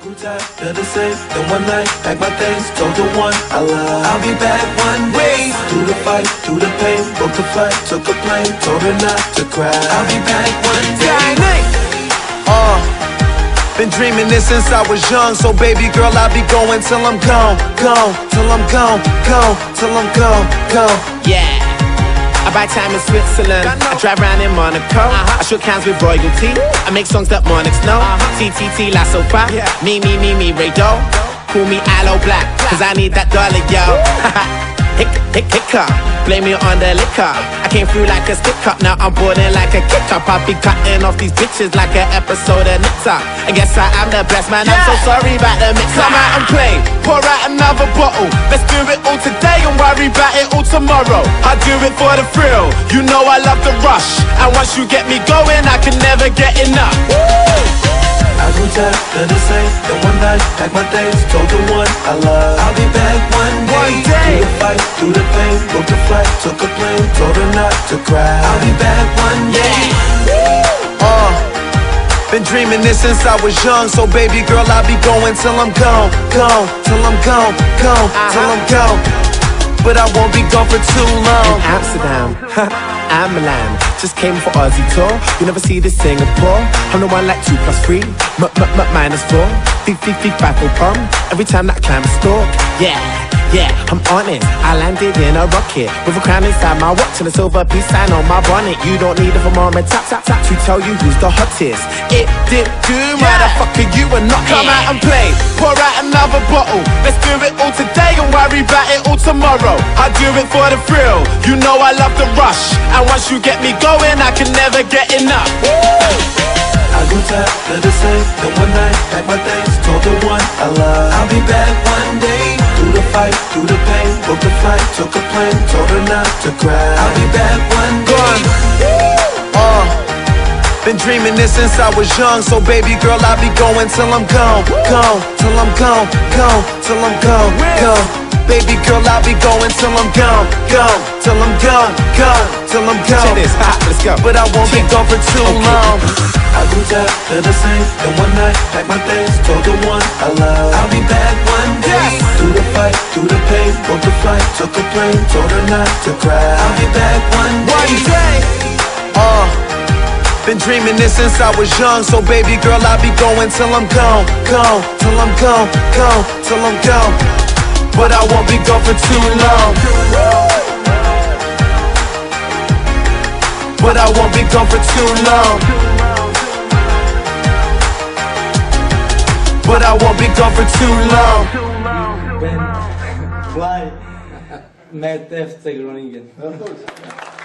Grew tired of the same, then one night, pack my things, told the one I love. I'll be back one day. Through the fight, through the pain, broke the flight, took a plane, told her not to cry. I'll be back one day. Uh, been dreaming this since I was young, so baby girl, I'll be going till I'm gone, gone, till I'm gone, gone, till I'm gone, gone. Yeah. I buy time in Switzerland. I drive around in Monaco. Uh-huh. I shook hands with royalty. I make songs that monarchs know. Uh-huh. TTT La Sopa. Me, me, me, me, Ray Doe. Call me Aloe Blacc, cause I need that dollar, yo. hick, hick, hiccup. Blame me on the liquor. I came through like a stick up, now I'm boarding like a kick up. I'll be cutting off these bitches like an episode of Nipsa. I guess I am the best man, I'm so sorry about the mix. Come out and play, pour out another bottle. Let's tomorrow. I do it for the thrill, you know I love the rush. And once you get me going, I can never get enough. I grew tired of the same, then one night, pack my things, told the one I love. I'll be back one day. One day. Through the fight, through the pain, broke the flight, took a plane, told her not to cry. I'll be back one day. Uh, been dreaming this since I was young, so baby girl, I'll be going till I'm gone, gone, till I'm gone, gone, till I'm gone. But I won't be gone for too long. Amsterdam, I'm Milan. Just came for Aussie tour. You never see this Singapore. I'm the one like two plus three, m m m minus four. Thief, thief, thief, battle bomb. Every time that climb a stalk. Yeah, yeah, I'm on it. I landed in a rocket with a crown inside my watch and a silver peace sign on my bonnet. You don't need a thermometer tap tap tap to tell you who's the hottest. It did do, motherfucker. You are not come out and play. Pour out another bottle. Let's do it all today and worry about it all tomorrow. I do it for the thrill. You know I love the rush. And once you get me going, I can never get enough. I grew tired of the same, then one night, pack my took a plane, told her not to cry. I'll be back one day. Uh, been dreaming this since I was young, so baby girl, I'll be going till I'm gone, gone, till I'm gone, gone, till I'm gone, gone. Baby girl, I'll be going till I'm gone, gone, till I'm gone, gone, till I'm Check gone. this, ha, let's go. But I won't be gone for too long. I grew tired of the same, then one night, pack my things, told the one I love. I'll be took a plane, told her not to cry. I'll be back one day One day. day. Uh, been dreaming this since I was young, so baby girl, I'll be going till I'm gone, gone, till I'm gone, gone, till I'm gone. But I won't be gone for too long. But I won't be gone for too long. But I won't be gone for too long. Ben, mit FC Groningen. Ja, gut.